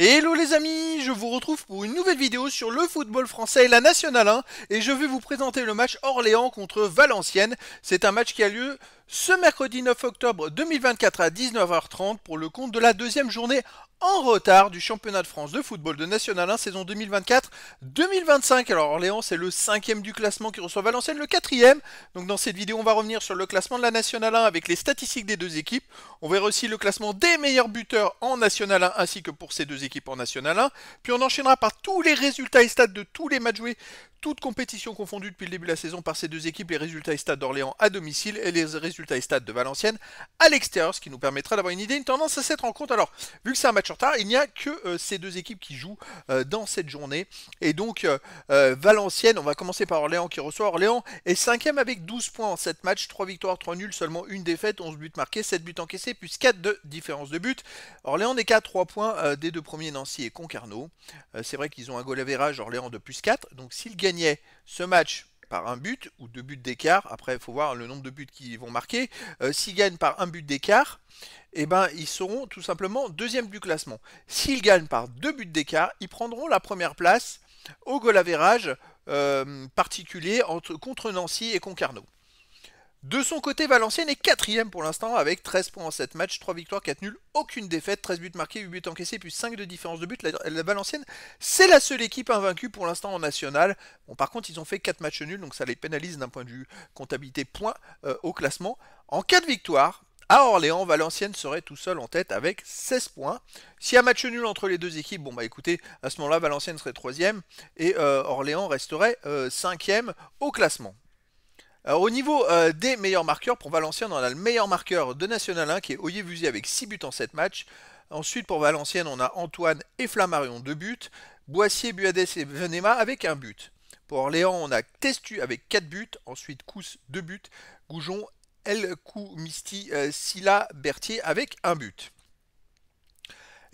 Hello les amis, je vous retrouve pour une nouvelle vidéo sur le football français et la Nationale 1 et je vais vous présenter le match Orléans contre Valenciennes. C'est un match qui a lieu ce mercredi 9 octobre 2024 à 19h30 pour le compte de la deuxième journée en retard du championnat de France de football de National 1 saison 2024-2025. Alors Orléans c'est le cinquième du classement qui reçoit Valenciennes le quatrième. Donc dans cette vidéo on va revenir sur le classement de la National 1 avec les statistiques des deux équipes. On verra aussi le classement des meilleurs buteurs en National 1 ainsi que pour ces deux équipes en National 1. Puis on enchaînera par tous les résultats et stats de tous les matchs joués toutes compétitions confondues depuis le début de la saison par ces deux équipes, les résultats et stats d'Orléans à domicile et les résultats et stats de Valenciennes à l'extérieur, ce qui nous permettra d'avoir une idée, une tendance à cette rencontre. Alors, vu que c'est un match il n'y a que euh, ces deux équipes qui jouent euh, dans cette journée. Et donc, euh, Valenciennes, on va commencer par Orléans qui reçoit Orléans, est cinquième avec 12 points en 7 matchs, 3 victoires, 3 nuls, seulement une défaite, 11 buts marqués, 7 buts encaissés, plus 4 de différence de but. Orléans n'est qu'à 3 points des deux premiers Nancy et Concarneau. c'est vrai qu'ils ont un goal average Orléans de plus 4, donc s'ils gagnaient ce match par un but ou deux buts d'écart, après il faut voir le nombre de buts qu'ils vont marquer, euh, s'ils gagnent par un but d'écart, eh ben, ils seront tout simplement deuxième du classement. S'ils gagnent par deux buts d'écart, ils prendront la première place au goal average euh, particulier entre, contre Nancy et Concarneau. De son côté, Valenciennes est quatrième pour l'instant avec 13 points en 7 matchs, 3 victoires, 4 nuls, aucune défaite, 13 buts marqués, 8 buts encaissés, puis 5 de différence de but. La, Valenciennes, c'est la seule équipe invaincue pour l'instant en national. Par contre, ils ont fait 4 matchs nuls, donc ça les pénalise d'un point de vue comptabilité points euh, au classement. En cas de victoire, à Orléans, Valenciennes serait tout seul en tête avec 16 points. S'il y a match nul entre les deux équipes, bon bah écoutez, à ce moment-là, Valenciennes serait troisième et euh, Orléans resterait 5 euh, cinquième au classement. Alors, au niveau euh, des meilleurs marqueurs, pour Valenciennes, on a le meilleur marqueur de National 1 qui est Oyevusi avec 6 buts en 7 matchs. Ensuite, pour Valenciennes, on a Antoine et Flammarion 2 buts. Boissier, Buades et Venema avec 1 but. Pour Orléans, on a Testu avec 4 buts. Ensuite, Kous 2 buts. Goujon, El Misti, euh, Silla, Berthier avec 1 but.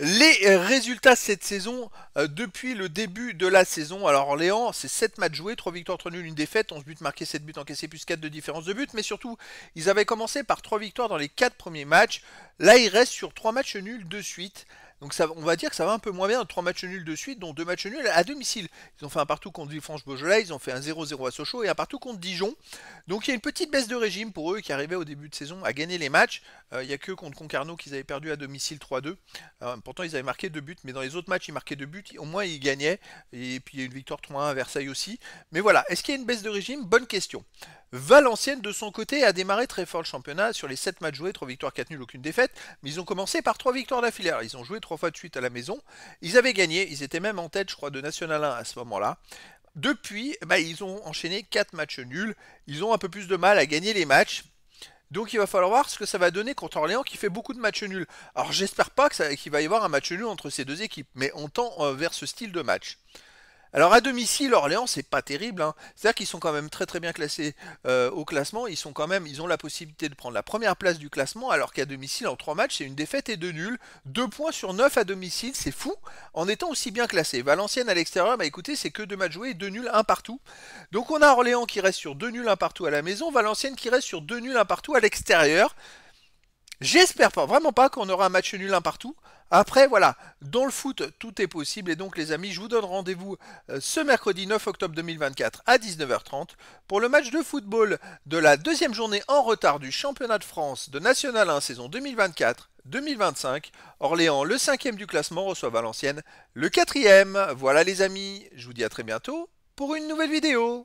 Les résultats cette saison, euh, depuis le début de la saison, alors Orléans, c'est 7 matchs joués, 3 victoires, 3 nuls, 1 défaite, 11 buts marqués, 7 buts encaissés, plus 4 de différence de but, mais surtout, ils avaient commencé par 3 victoires dans les 4 premiers matchs, là ils restent sur 3 matchs nuls de suite, donc ça, on va dire que ça va un peu moins bien, trois matchs nuls de suite, dont deux matchs nuls à domicile. Ils ont fait un partout contre Villefranche-Beaujolais, ils ont fait un 0-0 à Sochaux et un partout contre Dijon. Donc il y a une petite baisse de régime pour eux qui arrivaient au début de saison à gagner les matchs. Euh, il n'y a que contre Concarneau qu'ils avaient perdu à domicile 3-2. Euh, pourtant ils avaient marqué deux buts, mais dans les autres matchs ils marquaient deux buts, au moins ils gagnaient. Et puis il y a une victoire 3-1 à Versailles aussi. Mais voilà, est-ce qu'il y a une baisse de régime? Bonne question. Valenciennes, de son côté, a démarré très fort le championnat. Sur les 7 matchs joués, 3 victoires, 4 nuls, aucune défaite. Mais ils ont commencé par 3 victoires d'affilée. Ils ont joué 3 fois de suite à la maison. Ils avaient gagné. Ils étaient même en tête, je crois, de National 1 à ce moment-là. Depuis, bah, ils ont enchaîné 4 matchs nuls. Ils ont un peu plus de mal à gagner les matchs. Donc il va falloir voir ce que ça va donner contre Orléans qui fait beaucoup de matchs nuls. Alors j'espère pas qu'il va y avoir un match nul entre ces deux équipes, mais on tend euh, vers ce style de match. Alors à domicile, Orléans, c'est pas terrible. Hein. C'est-à-dire qu'ils sont quand même très très bien classés euh, au classement. Ils sont quand même, ils ont la possibilité de prendre la première place du classement, alors qu'à domicile, en trois matchs, c'est une défaite et deux nuls. Deux points sur neuf à domicile, c'est fou, en étant aussi bien classé. Valenciennes à l'extérieur, bah écoutez, c'est que deux matchs joués, deux nuls, un partout. Donc on a Orléans qui reste sur deux nuls, un partout à la maison, Valenciennes qui reste sur deux nuls, un partout à l'extérieur. J'espère pas, vraiment pas qu'on aura un match nul un partout. Après, voilà, dans le foot, tout est possible. Et donc, les amis, je vous donne rendez-vous euh, ce mercredi 9 octobre 2024 à 19h30 pour le match de football de la deuxième journée en retard du championnat de France de National 1 saison 2024-2025. Orléans, le cinquième du classement, reçoit Valenciennes, le quatrième. Voilà les amis, je vous dis à très bientôt pour une nouvelle vidéo.